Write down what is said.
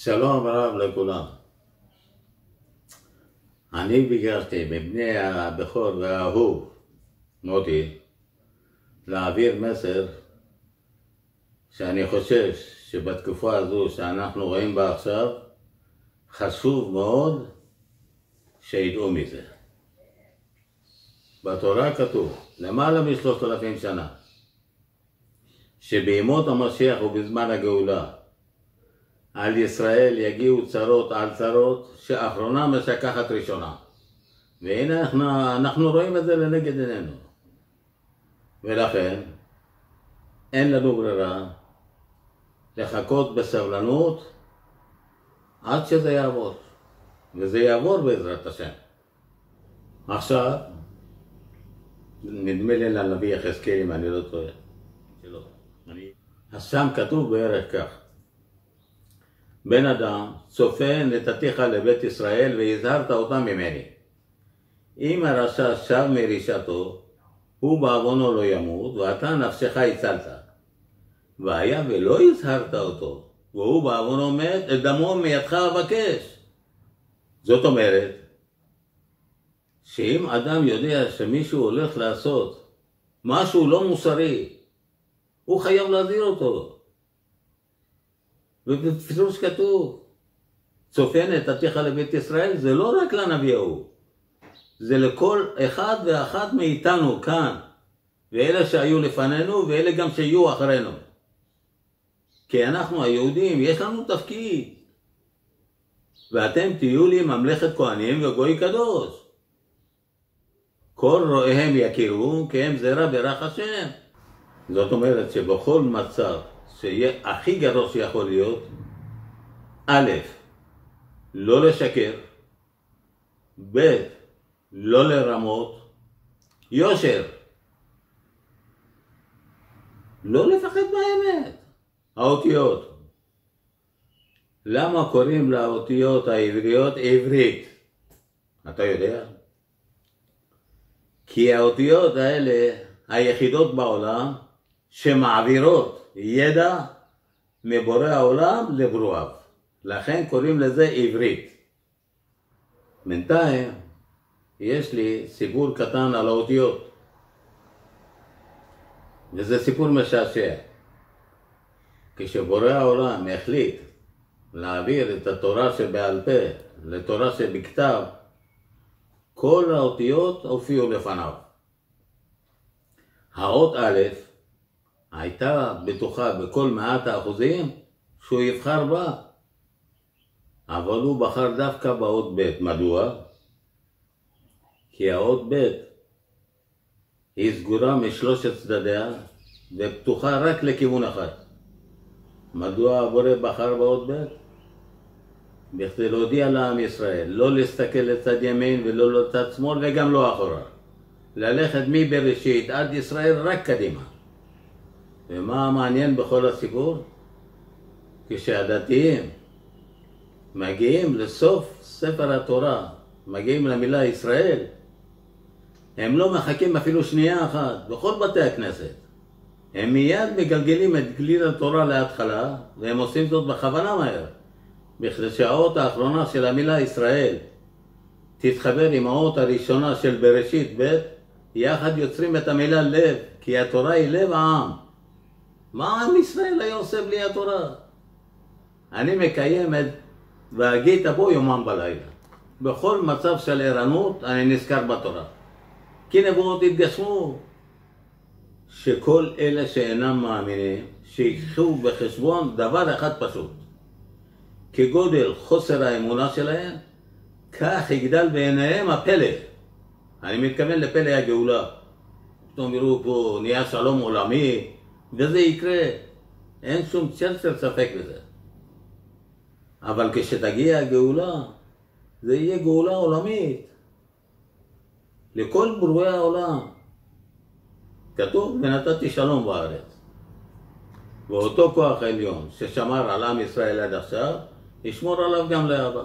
שלום רב לכולם. אני ביקשתי מבני הבכור והאהוב, מוטי, להעביר מסר שאני חושש שבתקופה הזו שאנחנו רואים בה עכשיו, חשוב מאוד שידעו מזה. בתורה כתוב, למעלה משלושת אלפים שנה, שבימות המשיח ובזמן הגאולה על ישראל יגיעו צרות על צרות, שאחרונה משכחת ראשונה. והנה אנחנו, אנחנו רואים את זה לנגד עינינו. ולכן, אין לנו ברירה לחכות בסבלנות עד שזה יעבור. וזה יעבור בעזרת השם. עכשיו, נדמה לי לנביא יחזקאל, אם אני לא טועה. שלא. אז שם כתוב בערך כך: בן אדם, צופה נתתיך לבית ישראל והזהרת אותם ממני. אם הרשע שב מרישתו, הוא בעוונו לא ימות, ואתה נפשך הצלת. והיה ולא הזהרת אותו, והוא בעוונו מת, את דמו מידך אבקש. זאת אומרת, שאם אדם יודע שמישהו הולך לעשות משהו לא מוסרי, הוא חייב להזהיר אותו. ובפירוש כתוב, צופה נתתיך לבית ישראל, זה לא רק לנביא ההוא, זה לכל אחד ואחת מאיתנו כאן, ואלה שהיו לפנינו ואלה גם שיהיו אחרינו. כי אנחנו היהודים, יש לנו תפקיד. ואתם תהיו לי ממלכת כהנים וגוי קדוש. כל רואיהם יכירו כי הם זרע ברך השם. זאת אומרת שבכל מצב שיהיה הכי גדול שיכול להיות, א', לא לשקר, ב', לא לרמות, יושר. לא לפחד מהאמת, האותיות. למה קוראים לאותיות העבריות עברית? אתה יודע? כי האותיות האלה היחידות בעולם שמעבירות ידע מבורא העולם לברואיו. לכן קוראים לזה עברית. בינתיים יש לי סיפור קטן על האותיות. וזה סיפור משעשע. כשבורא העולם החליט להעביר את התורה שבעל פה לתורה שבכתב, כל האותיות הופיעו לפניו. האות א' הייתה בטוחה בכל מעט האחוזים שהוא יבחר בה. אבל הוא בחר דווקא באות ב'. מדוע? כי האות ב' היא סגורה משלושת צדדיה ופתוחה רק לכיוון אחד. מדוע הבורא בחר באות ב'? בכדי להודיע לעם ישראל, לא להסתכל לצד ימין ולא לצד שמאל וגם לא אחורה. ללכת מבראשית עד ישראל רק קדימה. ומה המעניין בכל הסיפור? כשהדתיים מגיעים לסוף ספר התורה, מגיעים למילה ישראל, הם לא מחכים אפילו שנייה אחת בכל בתי הכנסת. הם מיד מגלגלים את גליל התורה להתחלה, והם עושים זאת בכוונה מהר, בכדי שהאות האחרונה של המילה ישראל תתחבר עם האות הראשונה של בראשית ב', יחד יוצרים את המילה לב, כי התורה היא לב העם. מה עם ישראל היה עושה בלי התורה? אני מקיים את והגית בו יומם בלילה. בכל מצב של ערנות אני נזכר בתורה. כי נבואות התגשמו. שכל אלה שאינם מאמינים, שיקחו בחשבון דבר אחד פשוט. כגודל חוסר האמונה שלהם, כך יגדל בעיניהם הפלא. אני מתכוון לפלא הגאולה. פתאום יראו פה נהיה שלום עולמי, וזה יקרה. אין שום צלצל ספק בזה. אבל כשתגיע הגאולה, זה יהיה גאולה עולמית. לכל ברואי העולם. כתוב, ונתתי שלום בארץ. ואותו כוח עליון ששמר על עם ישראל עד עכשיו, ישמור עליו גם לאבא.